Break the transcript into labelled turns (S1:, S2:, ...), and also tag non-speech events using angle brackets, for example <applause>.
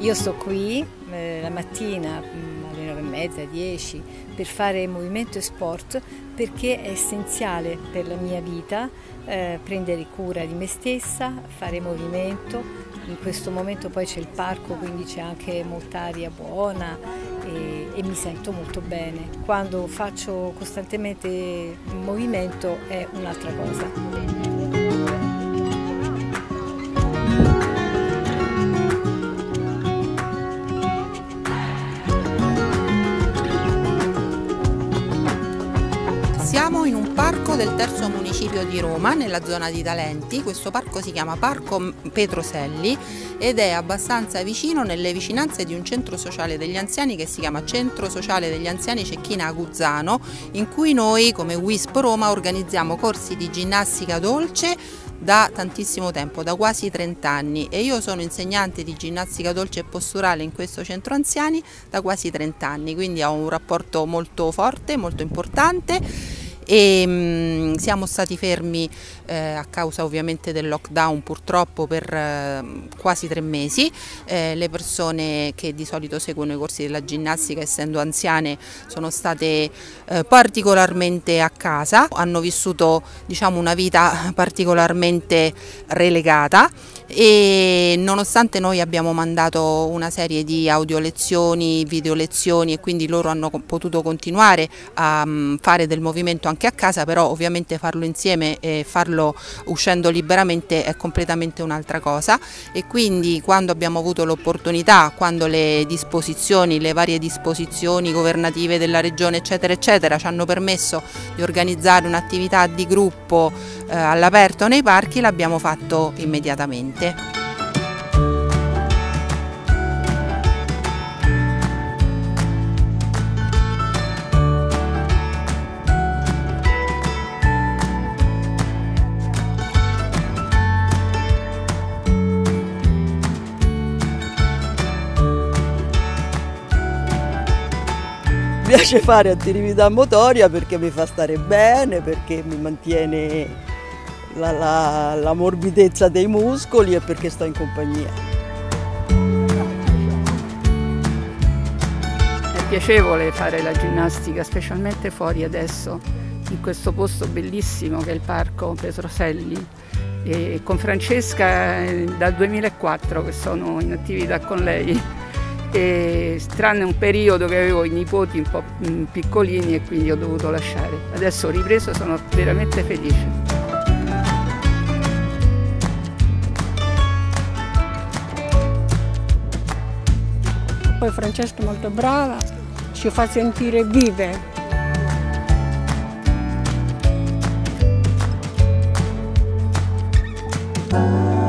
S1: Io sto qui eh, la mattina mm, alle 9 e mezza, 10 per fare movimento e sport perché è essenziale per la mia vita eh, prendere cura di me stessa, fare movimento. In questo momento poi c'è il parco quindi c'è anche molta aria buona e, e mi sento molto bene. Quando faccio costantemente movimento è un'altra cosa.
S2: Siamo in un parco del terzo municipio di Roma, nella zona di Talenti. Questo parco si chiama Parco Petroselli ed è abbastanza vicino nelle vicinanze di un centro sociale degli anziani che si chiama Centro Sociale degli Anziani Cecchina Aguzzano, in cui noi come WISP Roma organizziamo corsi di ginnastica dolce da tantissimo tempo, da quasi 30 anni e io sono insegnante di ginnastica dolce e posturale in questo centro anziani da quasi 30 anni, quindi ho un rapporto molto forte, molto importante e mh, mm, siamo stati fermi eh, a causa ovviamente del lockdown purtroppo per eh, quasi tre mesi. Eh, le persone che di solito seguono i corsi della ginnastica essendo anziane sono state eh, particolarmente a casa, hanno vissuto diciamo, una vita <laughs> particolarmente relegata e nonostante noi abbiamo mandato una serie di audio lezioni, video lezioni e quindi loro hanno potuto continuare a mm, fare del movimento anche a casa, però ovviamente farlo insieme e farlo uscendo liberamente è completamente un'altra cosa e quindi quando abbiamo avuto l'opportunità, quando le disposizioni, le varie disposizioni governative della regione eccetera eccetera ci hanno permesso di organizzare un'attività di gruppo eh, all'aperto nei parchi l'abbiamo fatto immediatamente.
S3: Piace fare attività motoria perché mi fa stare bene, perché mi mantiene la, la, la morbidezza dei muscoli e perché sto in compagnia.
S4: È piacevole fare la ginnastica, specialmente fuori adesso, in questo posto bellissimo che è il parco Petroselli. E con Francesca è dal 2004 che sono in attività con lei, e tranne un periodo che avevo i nipoti un po' piccolini e quindi ho dovuto lasciare. Adesso ho ripreso, sono veramente felice.
S5: Poi Francesca è molto brava, ci fa sentire vive.
S6: Thank